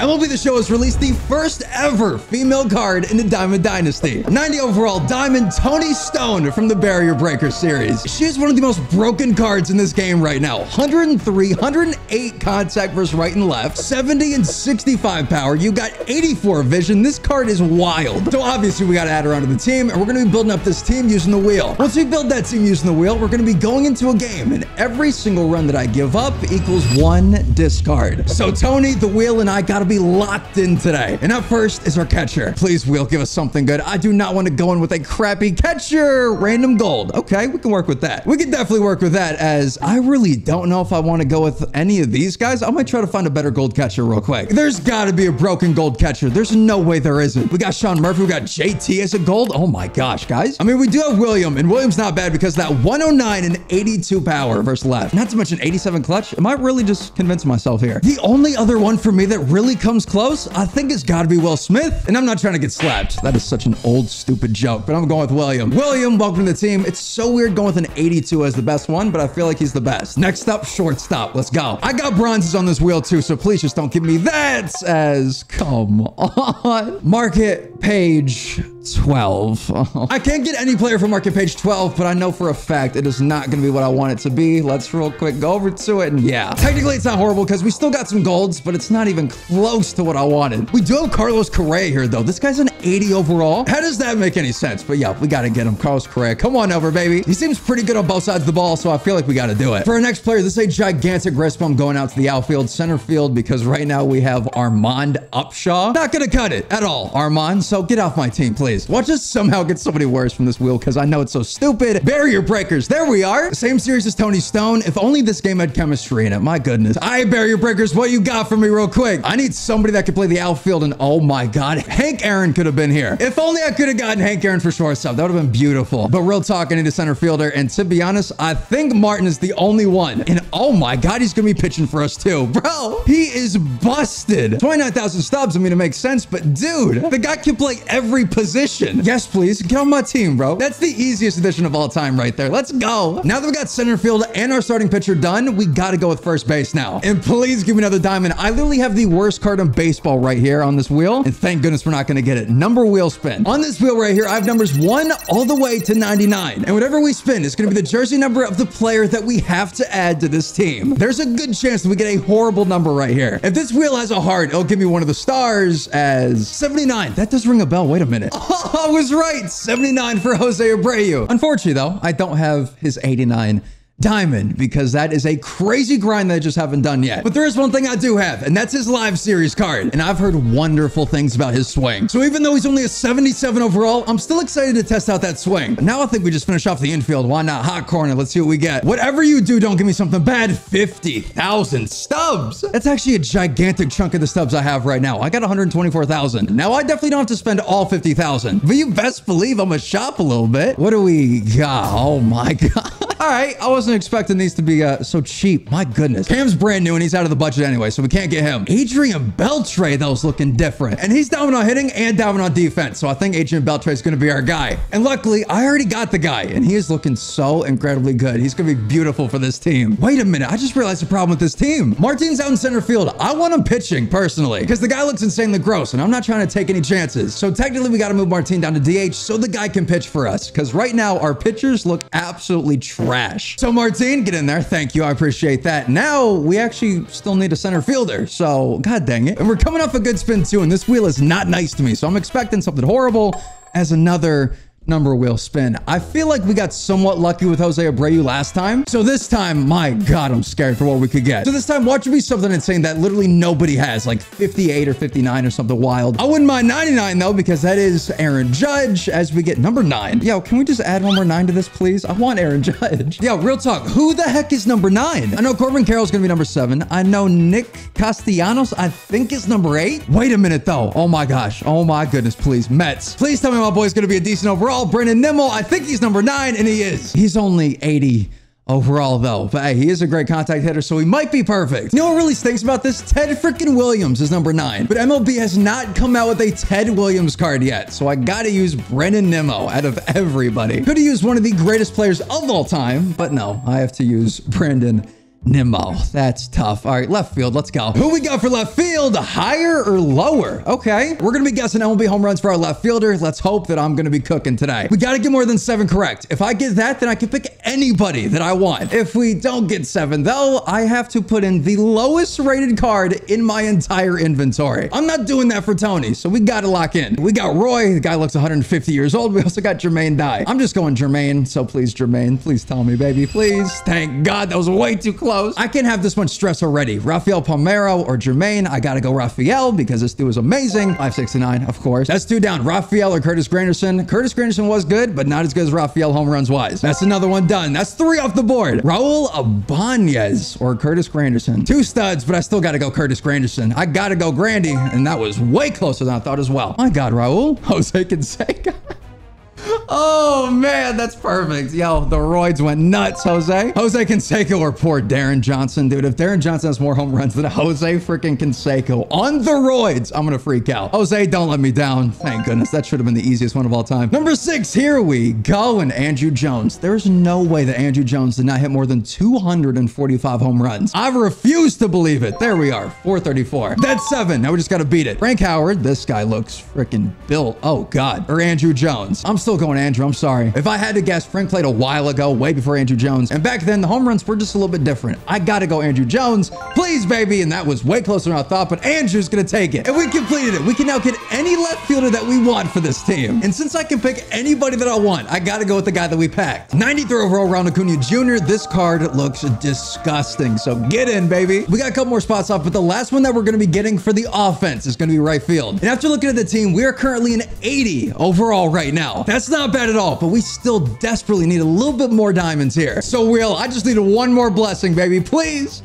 MLB The Show has released the first ever female card in the Diamond Dynasty. 90 overall Diamond Toni Stone from the Barrier Breaker series. She is one of the most broken cards in this game right now. 103, 108 contact versus right and left, 70 and 65 power. You got 84 vision. This card is wild. So obviously we got to add her onto the team and we're going to be building up this team using the wheel. Once we build that team using the wheel, we're going to be going into a game and every single run that I give up equals one discard. So Toni, the wheel, and I got to be locked in today. And up first is our catcher. Please, wheel, give us something good. I do not want to go in with a crappy catcher. Random gold. Okay, we can work with that. We can definitely work with that as I really don't know if I want to go with any of these guys. I might try to find a better gold catcher real quick. There's got to be a broken gold catcher. There's no way there isn't. We got Sean Murphy. We got JT as a gold. Oh my gosh, guys. I mean, we do have William, and William's not bad because that 109 and 82 power versus left. Not to mention 87 clutch. Am I really just convincing myself here? The only other one for me that really comes close, I think it's got to be Will Smith. And I'm not trying to get slapped. That is such an old, stupid joke, but I'm going with William. William, welcome to the team. It's so weird going with an 82 as the best one, but I feel like he's the best. Next up, shortstop. Let's go. I got bronzes on this wheel too, so please just don't give me that as, come on. Market page 12. I can't get any player from market page 12, but I know for a fact it is not going to be what I want it to be. Let's real quick go over to it. And yeah, technically it's not horrible because we still got some golds, but it's not even close to what I wanted. We do have Carlos Correa here though. This guy's an 80 overall. How does that make any sense? But yeah, we got to get him. Carlos Correa, come on over, baby. He seems pretty good on both sides of the ball, so I feel like we got to do it. For our next player, this is a gigantic wrist bump going out to the outfield, center field, because right now we have Armand Upshaw. Not going to cut it at all, Armand. So get off my team, please. Watch us somehow get somebody worse from this wheel because I know it's so stupid. Barrier breakers. There we are. Same series as Toni Stone. If only this game had chemistry in it. My goodness. All right, barrier breakers. What you got for me real quick? I need somebody that could play the outfield. And oh my God, Hank Aaron could have been here. If only I could have gotten Hank Aaron for shortstop. That would have been beautiful. But real talk, I need a center fielder. And to be honest, I think Martin is the only one. And oh my God, he's going to be pitching for us too. Bro, he is busted. 29,000 stubs. I mean, it makes sense. But dude, the guy can play every position. Yes, please. Get on my team, bro. That's the easiest addition of all time right there. Let's go. Now that we got center field and our starting pitcher done, we got to go with first base now. And please give me another diamond. I literally have the worst card in baseball right here on this wheel. And thank goodness we're not going to get it. Number wheel spin. On this wheel right here, I have numbers 1 all the way to 99. And whatever we spin is going to be the jersey number of the player that we have to add to this team. There's a good chance that we get a horrible number right here. If this wheel has a heart, it'll give me one of the stars as 79. That does ring a bell. Wait a minute. I was right. 79 for Jose Abreu. Unfortunately, though, I don't have his 89 diamond because that is a crazy grind that I just haven't done yet. But there is one thing I do have, and that's his live series card. And I've heard wonderful things about his swing. So even though he's only a 77 overall, I'm still excited to test out that swing. But now I think we just finish off the infield. Why not? Hot corner. Let's see what we get. Whatever you do, don't give me something bad. 50,000 stubs. That's actually a gigantic chunk of the stubs I have right now. I got 124,000. Now I definitely don't have to spend all 50,000, but you best believe I'm gonna shop a little bit. What do we got? Oh my God. All right, I wasn't expecting these to be uh, so cheap. My goodness. Cam's brand new and he's out of the budget anyway, so we can't get him. Adrian Beltre, those looking different. And he's down on hitting and down on defense, so I think Adrian Beltre is going to be our guy. And luckily, I already got the guy, and he is looking so incredibly good. He's going to be beautiful for this team. Wait a minute, I just realized the problem with this team. Martin's out in center field. I want him pitching, personally, because the guy looks insanely gross, and I'm not trying to take any chances. So technically, we got to move Martin down to DH so the guy can pitch for us, because right now, our pitchers look absolutely trash. So Martin, get in there. Thank you. I appreciate that. Now we actually still need a center fielder. So god dang it. And we're coming off a good spin too. And this wheel is not nice to me. So I'm expecting something horrible as another number wheel spin. I feel like we got somewhat lucky with Jose Abreu last time. So this time, my God, I'm scared for what we could get. So this time, watch it be something insane that literally nobody has, like 58 or 59 or something wild. I wouldn't mind 99 though, because that is Aaron Judge as we get number nine. Yo, can we just add one more nine to this, please? I want Aaron Judge. Yo, real talk. Who the heck is number nine? I know Corbin Carroll's gonna be number seven. I know Nick Castellanos, I think is number eight. Wait a minute though. Oh my gosh. Oh my goodness, please. Mets. Please tell me my boy's gonna be a decent overall overall, Brandon Nimmo. I think he's number nine, and he is. He's only 80 overall, though. But hey, he is a great contact hitter, so he might be perfect. You know what really stinks about this? Ted freaking Williams is number nine, but MLB has not come out with a Ted Williams card yet, so I gotta use Brandon Nimmo out of everybody. Could have used one of the greatest players of all time, but no, I have to use Brandon Nimmo. That's tough. All right, left field. Let's go. Who we got for left field? Higher or lower? Okay. We're going to be guessing MLB home runs for our left fielder. Let's hope that I'm going to be cooking today. We got to get more than seven correct. If I get that, then I can pick anybody that I want. If we don't get seven, though, I have to put in the lowest rated card in my entire inventory. I'm not doing that for Toni, so we got to lock in. We got Roy. The guy looks 150 years old. We also got Jermaine Dye. I'm just going Jermaine, so please, Jermaine, please tell me, baby, please. Thank God that was way too close close. I can't have this much stress already. Rafael Palmeiro or Jermaine. I gotta go Rafael because this dude was amazing. 569, of course. That's two down. Rafael or Curtis Granderson. Curtis Granderson was good, but not as good as Rafael home runs wise. That's another one done. That's three off the board. Raul Ibanez or Curtis Granderson. Two studs, but I still gotta go Curtis Granderson. I gotta go Grandy, and that was way closer than I thought as well. My God, Raul. Jose Canseco. Oh man, that's perfect. Yo, the roids went nuts, Jose. Jose Canseco or poor Deron Johnson, dude. If Deron Johnson has more home runs than Jose freaking Canseco on the roids, I'm gonna freak out. Jose, don't let me down. Thank goodness. That should have been the easiest one of all time. Number six, here we go. And Andruw Jones. There's no way that Andruw Jones did not hit more than 245 home runs. I refuse to believe it. There we are, 434. That's seven. Now we just gotta beat it. Frank Howard. This guy looks freaking built. Oh God. Or Andruw Jones. I'm still going Andruw. I'm sorry. If I had to guess, Frank played a while ago, way before Andruw Jones. And back then, the home runs were just a little bit different. I got to go Andruw Jones. Please, baby. And that was way closer than I thought, but Andruw's going to take it. And we completed it. We can now get any left fielder that we want for this team. And since I can pick anybody that I want, I got to go with the guy that we packed. 93 overall, Ronald Acuna Jr. This card looks disgusting. So get in, baby. We got a couple more spots off, but the last one that we're going to be getting for the offense is going to be right field. And after looking at the team, we are currently an 80 overall right now. That's not bad at all, but we still desperately need a little bit more diamonds here. So, Will, I just need one more blessing, baby. Please.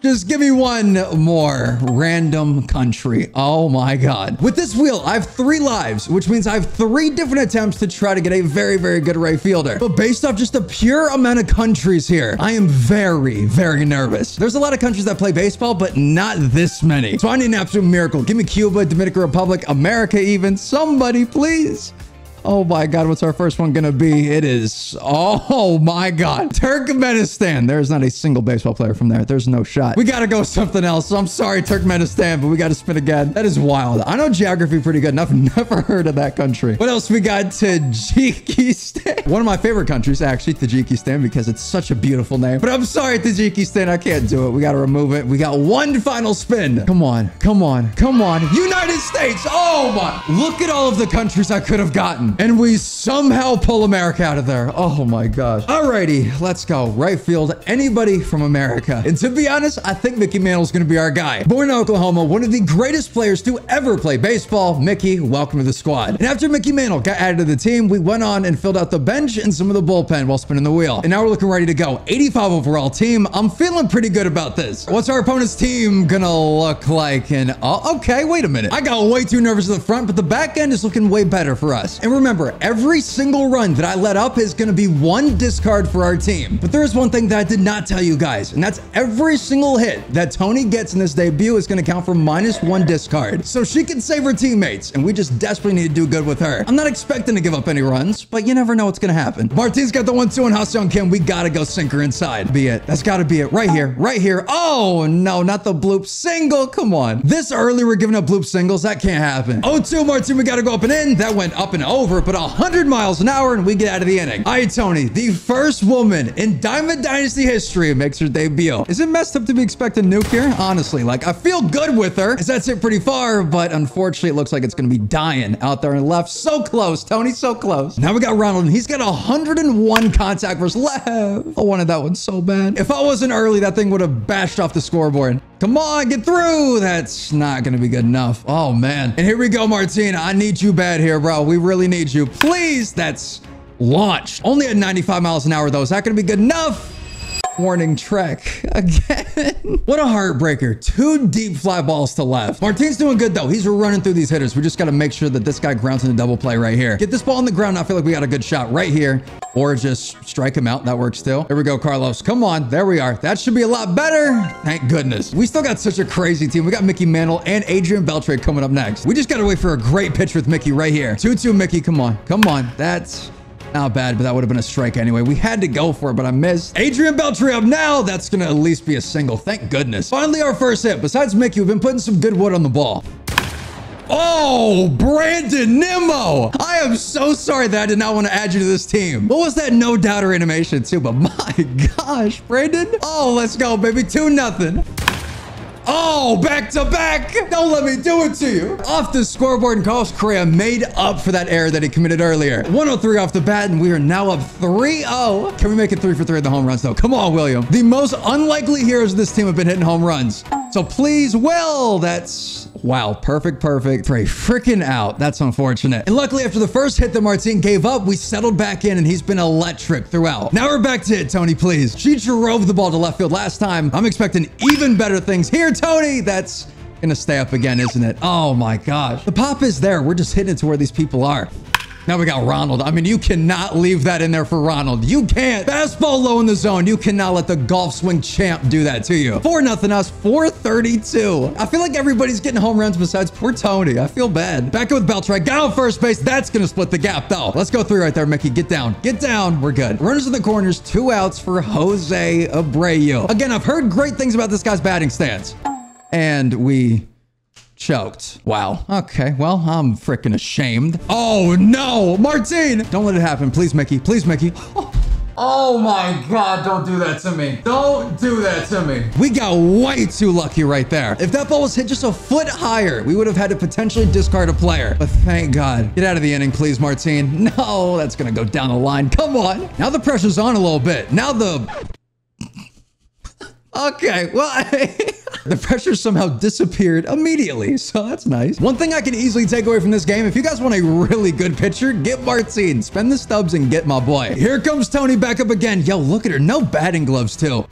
Just give me one more random country. Oh my God. With this wheel, I have three lives, which means I have three different attempts to try to get a very, very good right fielder. But based off just the pure amount of countries here, I am very, very nervous. There's a lot of countries that play baseball, but not this many. So I need an absolute miracle. Give me Cuba, Dominican Republic, America even. Somebody, please. Oh my God, what's our first one gonna be? It is, oh my God, Turkmenistan. There's not a single baseball player from there. There's no shot. We gotta go something else. I'm sorry, Turkmenistan, but we gotta spin again. That is wild. I know geography pretty good, I've never heard of that country. What else we got? Tajikistan. One of my favorite countries, actually, Tajikistan, because it's such a beautiful name. But I'm sorry, Tajikistan, I can't do it. We gotta remove it. We got one final spin. Come on, come on, come on. United States. Oh my. Look at all of the countries I could have gotten. And we somehow pull America out of there. Oh my gosh. Alrighty, let's go. Right field, anybody from America. And to be honest, I think Mickey Mantle's gonna be our guy. Born in Oklahoma, one of the greatest players to ever play baseball. Mickey, welcome to the squad. And after Mickey Mantle got added to the team, we went on and filled out the bench and some of the bullpen while spinning the wheel. And now we're looking ready to go. 85 overall team. I'm feeling pretty good about this. What's our opponent's team gonna look like? And oh, uh, okay, wait a minute. I got way too nervous at the front, but the back end is looking way better for us. And remember, every single run that I let up is going to be one discard for our team. But there is one thing that I did not tell you guys, and that's every single hit that Toni gets in this debut is going to count for minus one discard. So she can save her teammates, and we just desperately need to do good with her. I'm not expecting to give up any runs, but you never know what's going to happen. Martin's got the one-two on Ha-Seong Kim. We got to go sinker inside. Be it. That's got to be it. Right here. Right here. Oh, no, not the bloop single. Come on. This early, we're giving up bloop singles. That can't happen. 0-2, Martin. We got to go up and in. That went up and over, but 100 miles an hour and we get out of the inning. All right, Toni, the first woman in Diamond Dynasty history makes her debut. Is it messed up to be expecting Nuke here? Honestly, like I feel good with her as that's it pretty far, but unfortunately it looks like it's going to be dying out there the left. So close, Toni, so close. Now we got Ronald and he's got 101 contact versus left. I wanted that one so bad. If I wasn't early, that thing would have bashed off the scoreboard. Come on, get through. That's not going to be good enough. Oh, man. And here we go, Martina. I need you bad here, bro. We really need you. Please. That's launched. Only at 95 miles an hour, though. Is that going to be good enough? Warning trek again. what a heartbreaker. Two deep fly balls to left. Martin's doing good though. He's running through these hitters. We just got to make sure that this guy grounds in a double play right here. Get this ball on the ground. I feel like we got a good shot right here or just strike him out. That works still. Here we go, Carlos. Come on. There we are. That should be a lot better. Thank goodness. We still got such a crazy team. We got Mickey Mantle and Adrian Beltre coming up next. We just got to wait for a great pitch with Mickey right here. 2-2 Mickey. Come on. Come on. That's Not bad, but that would have been a strike anyway. We had to go for it, but I missed. Adrian Beltre up now. That's going to at least be a single. Thank goodness. Finally, our first hit. Besides Mickey, we've been putting some good wood on the ball. Oh, Brandon Nimmo. I am so sorry that I did not want to add you to this team. What was that no doubter animation too? But my gosh, Brandon. Oh, let's go, baby. 2 nothing. Oh, back to back. Don't let me do it to you. Off the scoreboard, and Carlos Correa made up for that error that he committed earlier. 103 off the bat, and we are now up 3-0. Can we make it 3 for 3 at the home runs, though? Come on, William. The most unlikely heroes of this team have been hitting home runs. So please, Will, that's... Wow, perfect, perfect. Pray freaking out. That's unfortunate. And luckily, after the first hit that Martin gave up, we settled back in, and he's been electric throughout. Now we're back to it, Toni, please. She drove the ball to left field last time. I'm expecting even better things here, Toni. That's gonna stay up again, isn't it? Oh my gosh. The pop is there. We're just hitting it to where these people are. Now we got Ronald. I mean, you cannot leave that in there for Ronald. You can't. Fastball low in the zone. You cannot let the golf swing champ do that to you. 4 nothing us. 432. I feel like everybody's getting home runs besides poor Toni. I feel bad. Back with Beltre. Got on first base. That's going to split the gap, though. Let's go three right there, Mickey. Get down. Get down. We're good. Runners in the corners. Two outs for Jose Abreu. Again, I've heard great things about this guy's batting stance. And we choked. Wow. Okay. Well, I'm freaking ashamed. Oh no, Martine! Don't let it happen. Please, Mickey. Please, Mickey. Oh my God, don't do that to me. Don't do that to me. We got way too lucky right there. If that ball was hit just a foot higher, we would have had to potentially discard a player. But thank God. Get out of the inning, please, Martine. No, that's going to go down the line. Come on. Now the pressure's on a little bit. Now the... Okay, well, the pressure somehow disappeared immediately, so that's nice. One thing I can easily take away from this game, if you guys want a really good pitcher, get Martine. Spend the stubs and get my boy. Here comes Toni back up again. Yo, look at her. No batting gloves, too.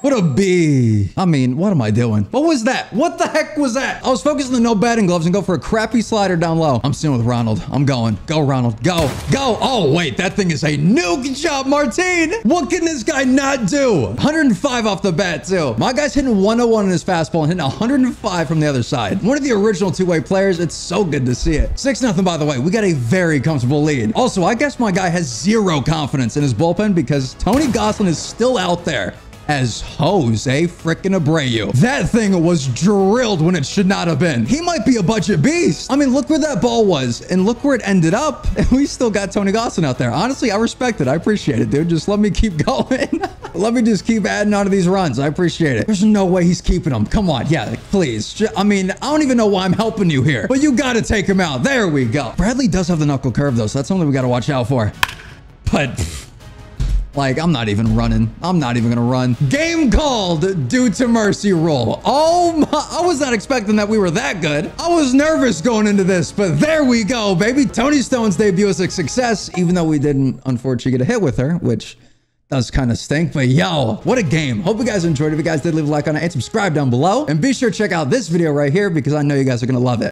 What a B. I mean, what am I doing? What was that? What the heck was that? I was focused on the no batting gloves and go for a crappy slider down low. I'm staying with Ronald. I'm going. Go, Ronald. Go. Go. Oh, wait. That thing is a nuke job, Martine. What can this guy not do? 105 off the bat, too. My guy's hitting 101 in his fastball and hitting 105 from the other side. One of the original two-way players. It's so good to see it. 6 nothing. by the way. We got a very comfortable lead. Also, I guess my guy has zero confidence in his bullpen because Tony Gonsolin is still out there as Jose freaking Abreu. That thing was drilled when it should not have been. He might be a budget beast. I mean, look where that ball was and look where it ended up. And we still got Tony Gonsolin out there. Honestly, I respect it. I appreciate it, dude. Just let me keep going. let me just keep adding on to these runs. I appreciate it. There's no way he's keeping them. Come on. Yeah, please. I mean, I don't even know why I'm helping you here, but you got to take him out. There we go. Bradley does have the knuckle curve, though, so that's something we got to watch out for. But... Like, I'm not even running. I'm not even gonna run. Game called due to mercy roll. Oh my, I was not expecting that we were that good. I was nervous going into this, but there we go, baby. Toni Stone's debut was a success, even though we didn't unfortunately get a hit with her, which does kind of stink, but yo, what a game. Hope you guys enjoyed. If you guys did, leave a like on it and subscribe down below. And be sure to check out this video right here because I know you guys are gonna love it.